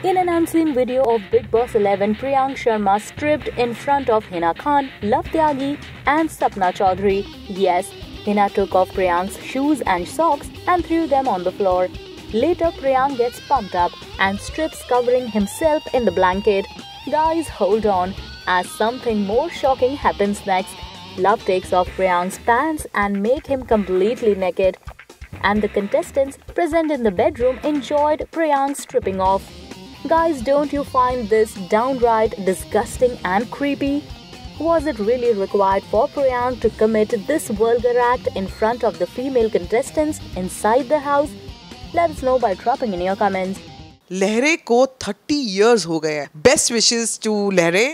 crime unseen video of Bigg Boss 11 Priyank Sharma stripped in front of Hina Khan, Love Tyagi, and Sapna Chaudhary. Yes, Hina took off Priyank's shoes and socks and threw them on the floor. Later, Priyank gets pumped up and strips, covering himself in the blanket. Guys, hold on, as something more shocking happens next. Love takes off Priyank's pants and make him completely naked. And the contestants present in the bedroom enjoyed Priyank stripping off. Guys, don't you find this downright disgusting and creepy? Was it really required for Priyank to commit this vulgar act in front of the female contestants inside the house? Let us know by dropping in your comments. लहरे को 30 years हो गए हैं best wishes to लहरे